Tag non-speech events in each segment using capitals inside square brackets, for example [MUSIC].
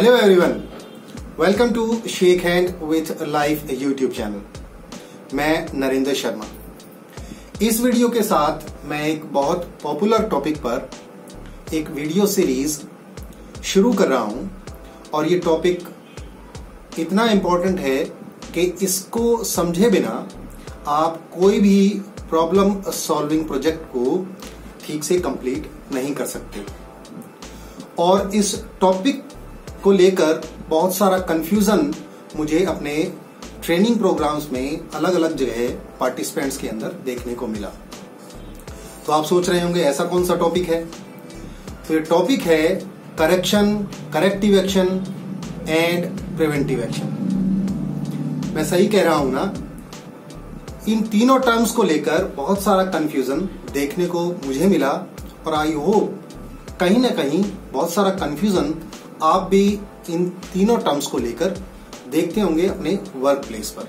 Hello everyone welcome to shake hand with life YouTube channel मैं नरेंद्र शर्मा। इस video के साथ मैं एक बहुत पॉपुलर टॉपिक पर एक वीडियो सीरीज़ शुरू कर रहा हूँ और ये टॉपिक इतना इम्पोर्टेंट है कि इसको समझे बिना आप कोई भी प्रॉब्लम सॉल्विंग प्रोजेक्ट को ठीक से कंप्लीट नहीं कर सकते। और इस टॉपिक को लेकर बहुत सारा कंफ्यूजन मुझे अपने ट्रेनिंग प्रोग्राम्स में अलग अलग जगह पार्टिसिपेंट्स के अंदर देखने को मिला। तो आप सोच रहे होंगे, ऐसा कौन सा टॉपिक है? तो ये टॉपिक है correction corrective action and preventive action मैं सही कह रहा हूँ ना? इन तीनों टर्म्स को लेकर बहुत सारा कंफ्यूजन देखने को मुझे मिला और आई होप कहीं ना कहीं बहुत सारा कंफ्यूजन आप भी इन तीनों टर्म्स को लेकर देखते होंगे अपने वर्क प्लेस पर।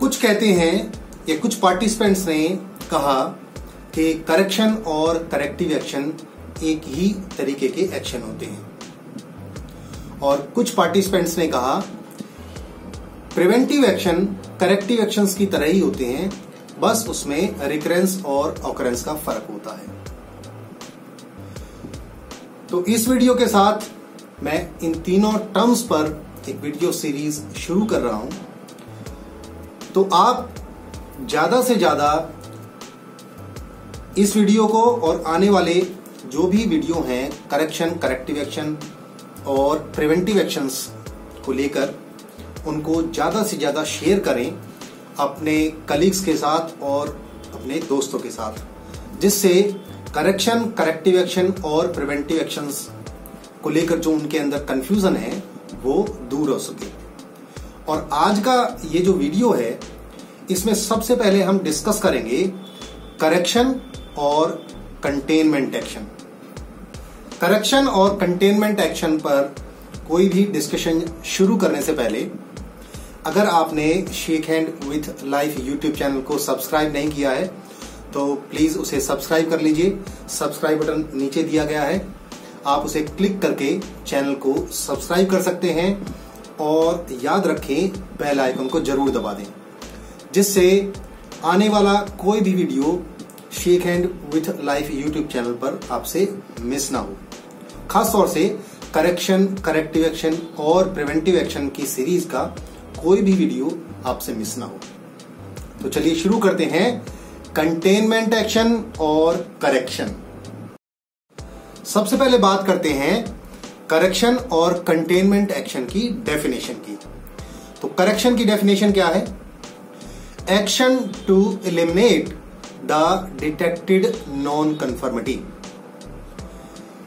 कुछ कहते हैं, या कुछ पार्टिसिपेंट्स ने कहा कि करेक्शन और करेक्टिव एक्शन एक ही तरीके के एक्शन होते हैं। और कुछ पार्टिसिपेंट्स ने कहा प्रिवेंटिव एक्शन करेक्टिव एक्शंस की तरह ही होते हैं, बस उसमें रिकरेंस और ऑकरेंस का फ़र्क होता है। तो इस वीडियो के साथ मैं इन तीनों टर्म्स पर एक वीडियो सीरीज़ शुरू कर रहा हूँ। तो आप ज़्यादा से ज़्यादा इस वीडियो को और आने वाले जो भी वीडियो हैं करेक्शन करेक्टिव एक्शन और प्रिवेंटिव एक्शंस को लेकर, उनको ज़्यादा से ज़्यादा शेयर करें अपने कलीग्स के साथ और अपने दोस्तों के साथ, जिससे करेक्शन करेक्टिव एक्शन और प्रिवेंटिव एक्शन को लेकर जो उनके अंदर कंफ्यूजन है, वो दूर हो सके। और आज का ये जो वीडियो है, इसमें सबसे पहले हम डिस्कस करेंगे करेक्शन और कंटेनमेंट एक्शन करेक्शन और कंटेनमेंट एक्शन पर कोई भी डिस्कशन शुरू करने से पहले, अगर आपने shake hand with life YouTube channel को सब्सक्राइब नहीं किया है तो प्लीज़ उसे सब्सक्राइब कर लीजिए। सब्सक्राइब बटन नीचे दिया गया है। आप उसे क्लिक करके चैनल को सब्सक्राइब कर सकते हैं और याद रखें, बेल आइकन को ज़रूर दबा दें, जिससे आने वाला कोई भी video shake hand with life YouTube channel पर आपसे मिस ना हो। खास तौर से करेक्शन करेक्टिव एक्शन और प्रिवेंटिव एक्शन की सीरीज़ का कोई भी वीडियो आपसे मिस ना हो। तो चलिए शुरू करते हैं। कंटेनमेंट एक्शन और करेक्शन सबसे पहले बात करते हैं करेक्शन और कंटेनमेंट एक्शन की डेफिनेशन की. तो करेक्शन की डेफिनेशन क्या है? Action to eliminate the detected non conformity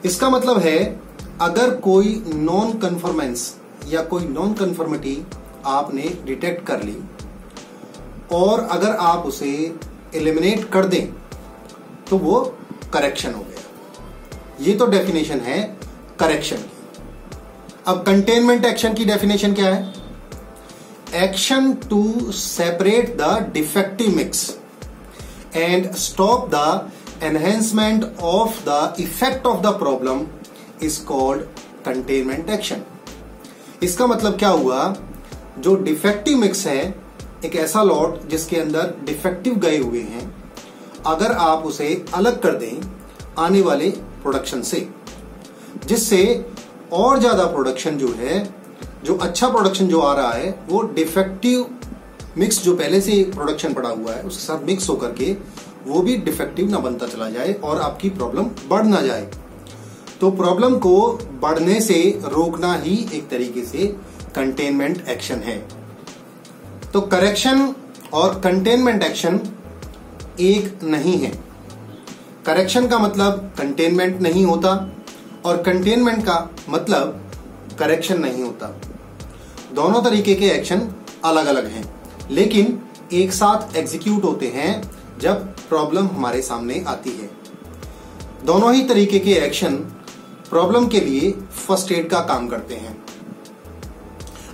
इसका मतलब है, अगर कोई नॉन कन्फर्मेंस या कोई नॉन कन्फर्मिटी आपने डिटेक्ट कर ली, और अगर आप उसे एलिमिनेट कर दें तो वो करेक्शन हो गया। ये तो डेफिनेशन है करेक्शन की। अब कंटेनमेंट एक्शन की डेफिनेशन क्या है? Action to separate the defective mix and stop the enhancement of the effect of the problem is called containment action इसका मतलब क्या हुआ? जो डिफेक्टिव मिक्स है एक ऐसा लॉट जिसके अंदर डिफेक्टिव गए हुए हैं, अगर आप उसे अलग कर दें आने वाले प्रोडक्शन से, जिससे और ज़्यादा प्रोडक्शन जो है, जो अच्छा प्रोडक्शन जो आ रहा है, वो डिफेक्टिव मिक्स जो पहले से प्रोडक्शन पड़ा हुआ है, उसके साथ मिक्स होकर के वो भी डिफेक्टिव ना बनता चला जाए और आपकी प्रॉब्लम बढ़ ना जाए। तो प्रॉब्लम को बढ़ने से रोकना ही एक तरीके से कंटेनमेंट एक्शन है। तो करेक्शन और कंटेनमेंट एक्शन एक नहीं है। करेक्शन का मतलब कंटेनमेंट नहीं होता और कंटेनमेंट का मतलब करेक्शन नहीं होता। दोनों तरीके के एक्शन अलग अलग हैं, लेकिन एक साथ एग्जीक्यूट होते हैं जब प्रॉब्लम हमारे सामने आती है। दोनों ही तरीके के एक्शन प्रॉब्लम के लिए फ़र्स्ट एड का काम करते हैं।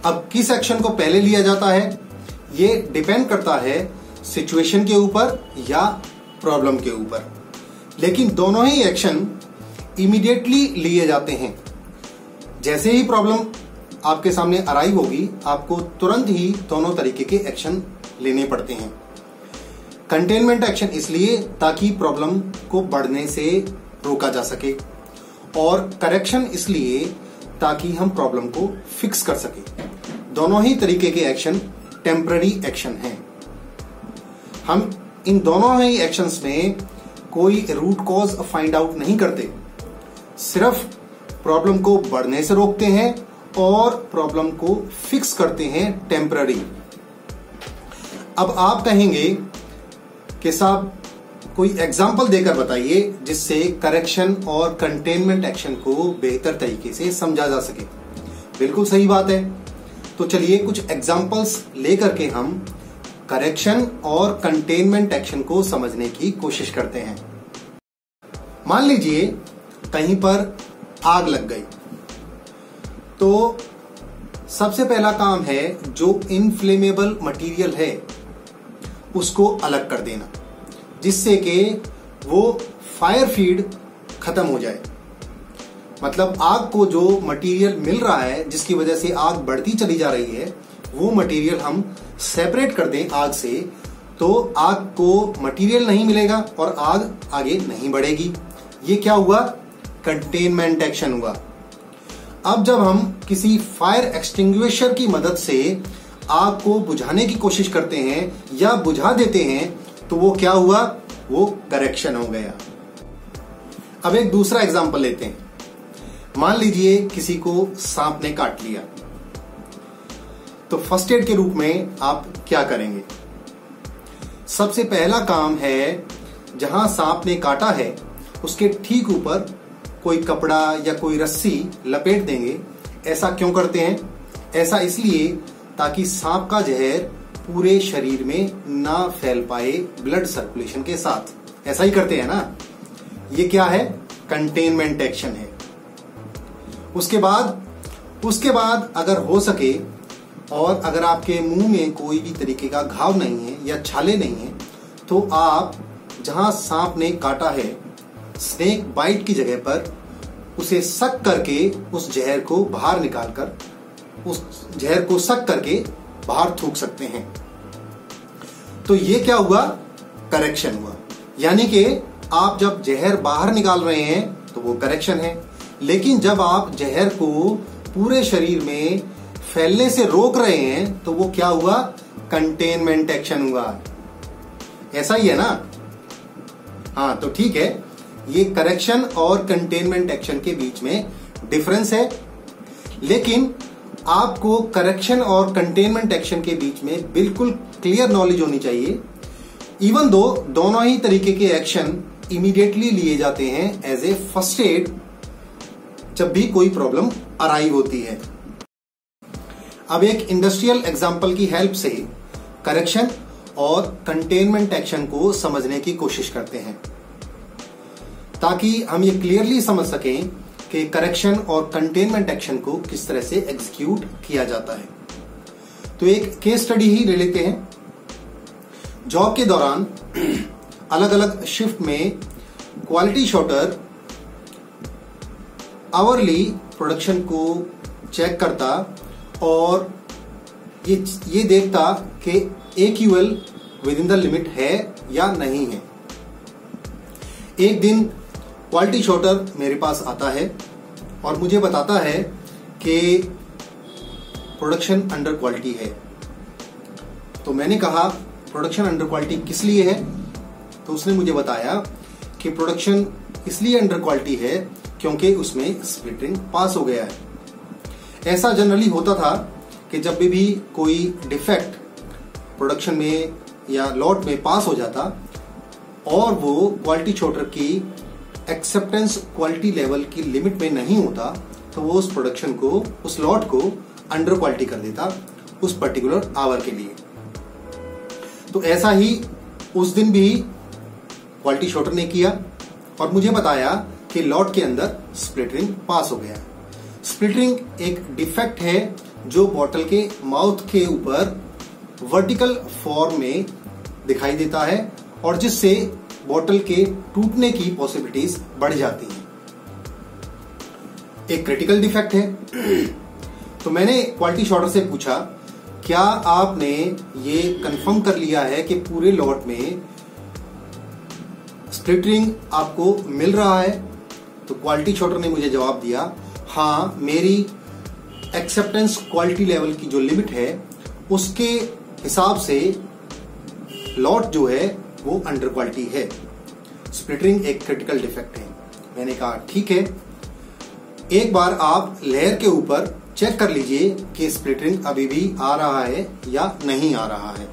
अब किस एक्शन को पहले लिया जाता है? ये डिपेंड करता है सिचुएशन के ऊपर या प्रॉब्लम के ऊपर। लेकिन दोनों ही एक्शन इमीडिएटली लिए जाते हैं। जैसे ही प्रॉब्लम आपके सामने अराइव होगी, आपको तुरंत ही दोनों तरीके के एक्शन लेने पड़ते हैं। कंटेनमेंट एक्शन इसलिए ताकि प्रॉब्लम को बढ़ने से रोका जा सके। और करेक्शन इसलिए ताकि हम प्रॉब्लम को फिक्स कर सके। दोनों ही तरीके के एक्शन टेम्पररी एक्शन है। हम इन दोनों ही एक्शंस में कोई रूट कॉज फाइंड आउट नहीं करते। सिर्फ़ प्रॉब्लम को बढ़ने से रोकते हैं और प्रॉब्लम को फिक्स करते हैं टेम्पररी अब आप कहेंगे कि साहब, कोई एग्ज़ाम्पल देकर बताइए जिससे करेक्शन और कंटेनमेंट एक्शन को बेहतर तरीके से समझा जा सके। बिल्कुल सही बात है। तो चलिए कुछ एग्जाम्पल्स लेकर के हम करेक्शन और कंटेनमेंट एक्शन को समझने की कोशिश करते हैं। मान लीजिए, कहीं पर आग लग गई। तो सबसे पहला काम है जो इनफ्लेमेबल मटेरियल है, उसको अलग कर देना, जिससे कि वो फायर फ़ीड खत्म हो जाए। मतलब आग को जो मटेरियल मिल रहा है, जिसकी वजह से आग बढ़ती चली जा रही है, वो मटेरियल हम सेपरेट कर दें आग से तो आग को मटेरियल नहीं मिलेगा और आग आगे नहीं बढ़ेगी। ये क्या हुआ? कंटेनमेंट एक्शन हुआ। अब जब हम किसी फायर एक्सटिंग्विशर की मदद से आग को बुझाने की कोशिश करते हैं या बुझा देते हैं तो वो क्या हुआ? वो करेक्शन हो गया। अब एक दूसरा एग्ज़ाम्पल लेते हैं। मान लीजिए किसी को सांप ने काट लिया। तो फ़र्स्ट एड के रूप में आप क्या करेंगे? सबसे पहला काम है, जहाँ सांप ने काटा है, उसके ठीक ऊपर कोई कपड़ा या कोई रस्सी लपेट देंगे। ऐसा क्यों करते हैं? ऐसा इसलिए ताकि सांप का जहर पूरे शरीर में ना फैल पाए ब्लड सर्कुलेशन के साथ। ऐसा ही करते हैं ना? ये क्या है? कंटेनमेंट एक्शन है। उसके बाद उसके बाद अगर हो सके और अगर आपके मुँह में कोई भी तरीके का घाव नहीं है या छाले नहीं है तो आप जहाँ सांप ने काटा है स्नेक बाइट की जगह पर उसे सक करके उस जहर को बाहर निकालकर, उस जहर को सक करके बाहर थूक सकते हैं। तो ये क्या हुआ? करेक्शन हुआ। यानी कि आप जब जहर बाहर निकाल रहे हैं तो वो करेक्शन है। लेकिन जब आप जहर को पूरे शरीर में फैलने से रोक रहे हैं तो वो क्या हुआ? कंटेनमेंट एक्शन हुआ। ऐसा ही है ना? हाँ तो ठीक है। ये करेक्शन और कंटेनमेंट एक्शन के बीच में डिफरेंस है। लेकिन आपको करेक्शन और कंटेनमेंट एक्शन के बीच में बिल्कुल क्लियर नॉलेज होनी चाहिए। इवन दो दोनों ही तरीके के एक्शन इमीडिएटली लिए जाते हैं एज ए फ़र्स्ट एड जब भी कोई प्रॉब्लम अराइव होती है। अब एक इंडस्ट्रियल एग्ज़ाम्पल की हेल्प से करेक्शन और कंटेनमेंट एक्शन को समझने की कोशिश करते हैं। ताकि हम ये क्लियरली समझ सकें कि करेक्शन और कंटेनमेंट एक्शन को किस तरह से एग्जीक्यूट किया जाता है। तो एक केस स्टडी ही ले लेते हैं। जॉब के दौरान अलग अलग शिफ्ट में क्वालिटी शॉटर आवरली प्रोडक्शन को चेक करता और ये ये देखता कि A Q L within the limit है या नहीं है। एक दिन क्वालिटी शॉटर मेरे पास आता है और मुझे बताता है कि प्रोडक्शन अंडर क्वालिटी है। तो मैंने कहा प्रोडक्शन अंडर क्वालिटी किस लिए है? तो उसने मुझे बताया कि प्रोडक्शन इसलिए अंडर क्वालिटी है? क्योंकि उसमें स्प्लिटिंग पास हो गया है। ऐसा जनरली होता था कि जब भी, भी कोई डिफेक्ट प्रोडक्शन में या लॉट में पास हो जाता और वो क्वालिटी छोटर की एक्सेप्टेंस क्वालिटी लेवल की लिमिट में नहीं होता तो वो उस प्रोडक्शन को उस लॉट को अंडर क्वालिटी कर देता उस पर्टिकुलर आवर के लिए। तो ऐसा ही उस दिन भी क्वालिटी शॉटर ने किया और मुझे बताया कि लॉट के अंदर स्प्लिटरिंग पास हो गया। स्प्लिटरिंग एक डिफेक्ट है जो बॉटल के माउथ के ऊपर वर्टिकल फॉर्म में दिखाई देता है और जिससे बॉटल के टूटने की पॉसिबिलिटीज बढ़ जाती हैं। एक क्रिटिकल डिफेक्ट है। [CLEARS THROAT] तो मैंने क्वालिटी शॉर्टर से पूछा, क्या आपने ये कंफर्म कर लिया है कि पूरे लॉट में स्प्लिटरिंग आपको मिल रहा है? तो क्वालिटी शॉर्टर ने मुझे जवाब दिया हाँ मेरी एक्सेप्टेंस क्वालिटी लेवल की जो लिमिट है, उसके हिसाब से लॉट जो है, वो अंडर क्वालिटी है। स्प्लिटरिंग एक क्रिटिकल डिफेक्ट है। मैंने कहा, ठीक है। एक बार आप लेयर के ऊपर चेक कर लीजिए कि स्प्लिटरिंग अभी भी आ रहा है या नहीं आ रहा है।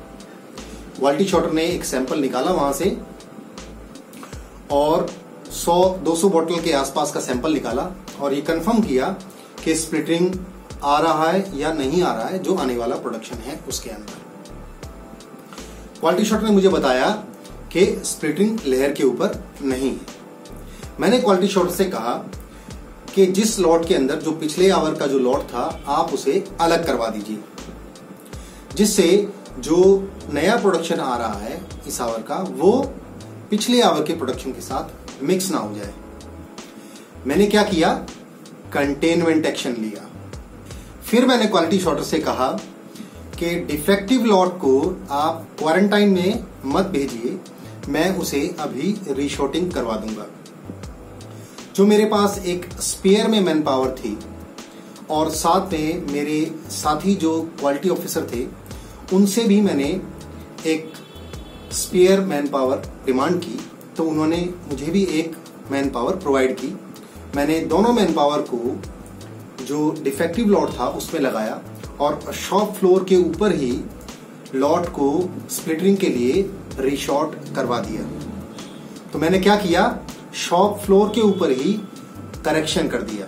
क्वालिटी शॉटर ने एक सैंपल निकाला वहाँ से और 100-200 बोतल के आसपास का सैंपल निकाला और ये कंफर्म किया कि स्प्लिटरिंग आ रहा है या नहीं आ रहा है, जो आने वाला प्रोडक्शन है उसके अंदर। क्वालिटी शॉट ने मुझे बताया कि स्प्लिटिंग लेयर के ऊपर नहीं है। मैंने क्वालिटी शॉट से कहा कि जिस लॉट के अंदर, जो पिछले आवर का जो लॉट था, आप उसे अलग करवा दीजिए। जिससे जो नया प्रोडक्शन आ रहा है इस आवर का, वो पिछले आवर के प्रोडक्शन के साथ मिक्स ना हो जाए। मैंने क्या किया? कंटेनमेंट एक्शन लिया। फिर मैंने क्वालिटी शॉर्टर से कहा कि डिफेक्टिव लॉट को आप क्वारंटाइन में मत भेजिए, मैं उसे अभी रीशॉटिंग करवा दूँगा। जो मेरे पास एक स्पेयर में मैन पावर थी और साथ में मेरे साथी जो क्वालिटी ऑफिसर थे, उनसे भी मैंने एक स्पेयर मैन पावर डिमांड की। तो उन्होंने मुझे भी एक मैन पावर प्रोवाइड की। मैंने दोनों मैन पावर को जो डिफेक्टिव लॉट था उसमें लगाया और शॉप फ्लोर के ऊपर ही लॉट को स्प्लिटरिंग के लिए रिशॉर्ट करवा दिया। तो मैंने क्या किया? शॉप फ्लोर के ऊपर ही करेक्शन कर दिया।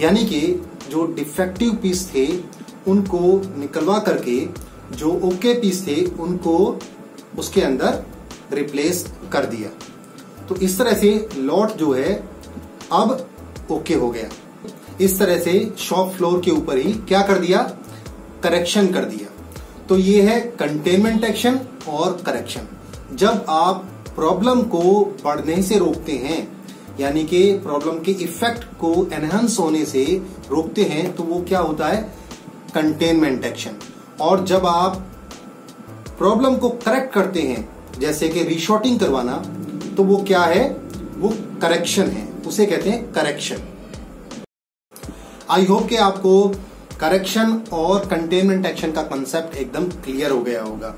यानी कि जो डिफेक्टिव पीस थे, उनको निकलवा करके जो ओके पीस थे, उनको उसके अंदर रिप्लेस कर दिया। तो इस तरह से लॉट जो है, अब ओके हो गया। इस तरह से शॉप फ्लोर के ऊपर ही क्या कर दिया? करेक्शन कर दिया। तो ये है कंटेनमेंट एक्शन और करेक्शन जब आप प्रॉब्लम को बढ़ने से रोकते हैं, यानी कि प्रॉब्लम के इफ़ेक्ट को एनहेंस होने से रोकते हैं तो वो क्या होता है? कंटेनमेंट एक्शन और जब आप प्रॉब्लम को करेक्ट करते हैं, जैसे कि रिशॉर्टिंग करवाना तो वो क्या है? वो करेक्शन है। उसे कहते हैं करेक्शन आई होप कि आपको करेक्शन और कंटेनमेंट एक्शन का कंसेप्ट एकदम क्लियर हो गया होगा।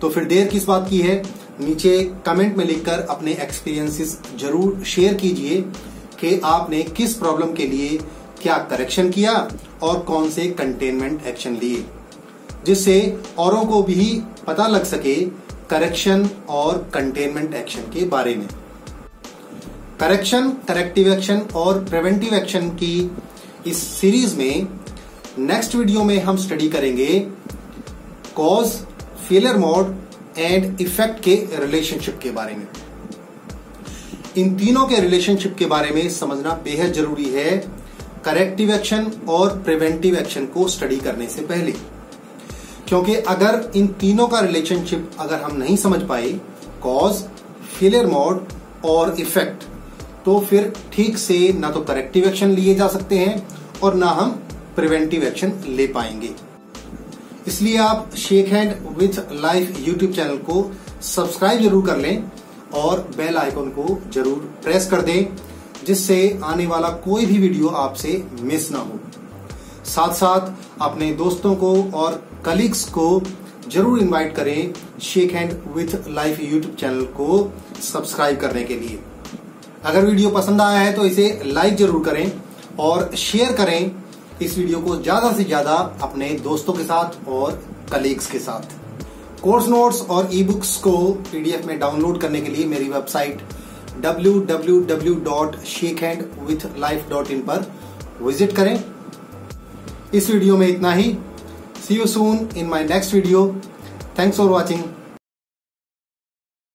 तो फिर देर किस बात की है? नीचे कमेंट में लिखकर अपने एक्सपीरियंसेस ज़रूर शेयर कीजिए कि आपने किस प्रॉब्लम के लिए क्या करेक्शन किया और कौन से कंटेनमेंट एक्शन लिए। जिससे औरों को भी पता लग सके करेक्शन और कंटेनमेंट एक्शन के बारे में। करेक्शन करेक्टिव एक्शन और प्रिवेंटिव एक्शन की इस सीरीज़ में नेक्स्ट वीडियो में हम स्टडी करेंगे cause failure mode and effect के रिलेशनशिप के बारे में। इन तीनों के रिलेशनशिप के बारे में समझना बेहद ज़रूरी है। करेक्टिव एक्शन और प्रिवेंटिव एक्शन को स्टडी करने से पहले। क्योंकि अगर इन तीनों का रिलेशनशिप अगर हम नहीं समझ पाए कॉज फेलियर मोड और इफ़ेक्ट तो फिर ठीक से ना तो करेक्टिव एक्शन लिए जा सकते हैं और ना हम प्रिवेंटिव एक्शन ले पाएँगे। इसलिए आप shake hand with life YouTube channel को सब्सक्राइब ज़रूर कर लें और बेल आइकन को ज़रूर प्रेस कर दें, जिससे आने वाला कोई भी वीडियो आपसे मिस ना हो। साथ साथ अपने दोस्तों को और कलीग्स को ज़रूर इनवाइट करें shake hand with life YouTube channel को सब्सक्राइब करने के लिए। अगर वीडियो पसंद आया है तो इसे लाइक ज़रूर करें और शेयर करें इस वीडियो को ज़्यादा से ज़्यादा अपने दोस्तों के साथ और कलीग्स के साथ। कोर्स नोट्स और ई बुक्स को पीडीएफ में डाउनलोड करने के लिए मेरी वेबसाइट www.shakehandwithlife.in पर विज़िट करें। इस वीडियो में इतना ही। See you soon in my next video thanks for watching